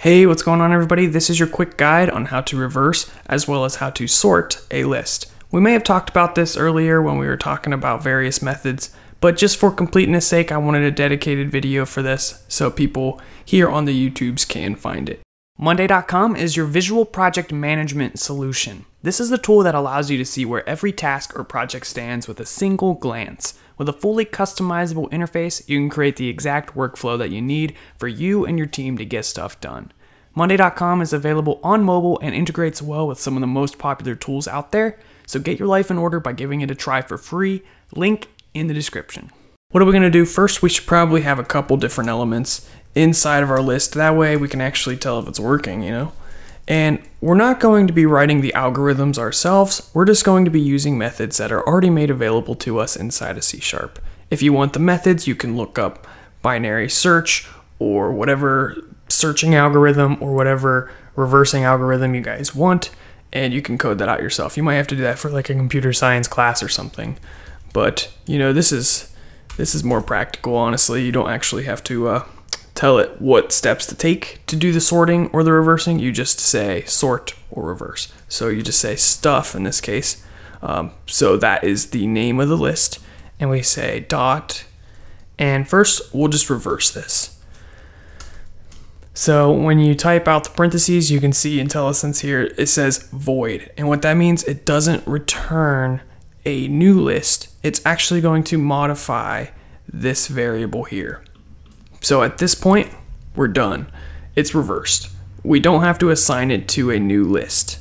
Hey, what's going on everybody? This is your quick guide on how to reverse as well as how to sort a list. We may have talked about this earlier when we were talking about various methods, but just for completeness sake, I wanted a dedicated video for this so people here on the YouTubes can find it. Monday.com is your visual project management solution. This is the tool that allows you to see where every task or project stands with a single glance. With a fully customizable interface, you can create the exact workflow that you need for you and your team to get stuff done. Monday.com is available on mobile and integrates well with some of the most popular tools out there, so get your life in order by giving it a try for free. Link in the description. What are we going to do? First, we should probably have a couple different elements inside of our list. That way we can actually tell if it's working, you know? And we're not going to be writing the algorithms ourselves. We're just going to be using methods that are already made available to us inside of C Sharp. If you want the methods, you can look up binary search or whatever searching algorithm or whatever reversing algorithm you guys want, and you can code that out yourself. You might have to do that for like a computer science class or something. But, you know, this is this is more practical, honestly. You don't actually have to uh, tell it what steps to take to do the sorting or the reversing. You just say sort or reverse. So you just say stuff in this case. Um, so that is the name of the list. And we say dot. And first, we'll just reverse this. So when you type out the parentheses, you can see IntelliSense here, it says void. And what that means, it doesn't return a new list. It's actually going to modify this variable here. So at this point, we're done. It's reversed. We don't have to assign it to a new list.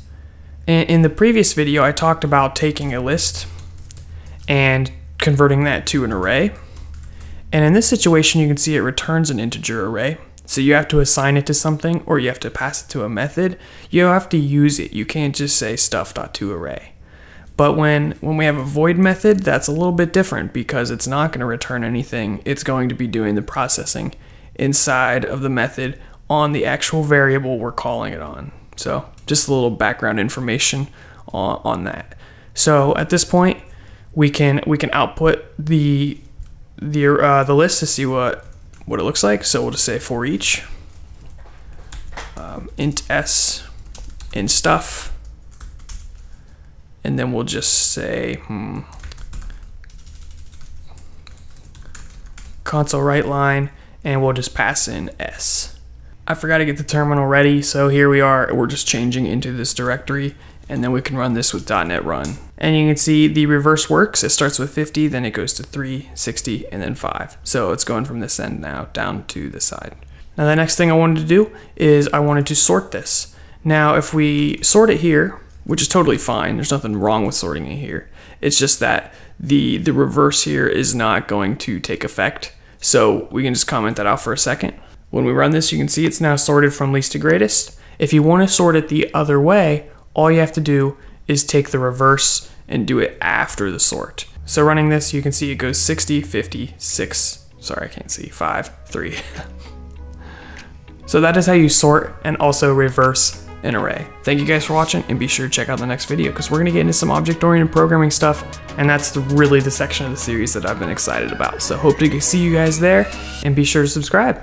In the previous video, I talked about taking a list and converting that to an array. And in this situation, you can see it returns an integer array. So you have to assign it to something or you have to pass it to a method. You have to use it. You can't just say stuff.toArray. But when, when we have a void method, that's a little bit different because it's not going to return anything. It's going to be doing the processing inside of the method on the actual variable we're calling it on. So just a little background information on, on that. So at this point, we can we can output the the uh, the list to see what what it looks like. So we'll just say for each um, int s in stuff and then we'll just say hmm, console write line and we'll just pass in s. I forgot to get the terminal ready so here we are we're just changing into this directory and then we can run this with .NET run. And you can see the reverse works. It starts with 50, then it goes to 3, 60, and then 5. So it's going from this end now down to the side. Now the next thing I wanted to do is I wanted to sort this. Now if we sort it here, which is totally fine. There's nothing wrong with sorting it here. It's just that the the reverse here is not going to take effect. So we can just comment that out for a second. When we run this, you can see it's now sorted from least to greatest. If you want to sort it the other way, all you have to do is take the reverse and do it after the sort. So running this, you can see it goes 60, 50, 6, sorry, I can't see, 5, 3. so that is how you sort and also reverse an array. Thank you guys for watching and be sure to check out the next video because we're going to get into some object-oriented programming stuff and that's the, really the section of the series that I've been excited about. So hope to see you guys there and be sure to subscribe.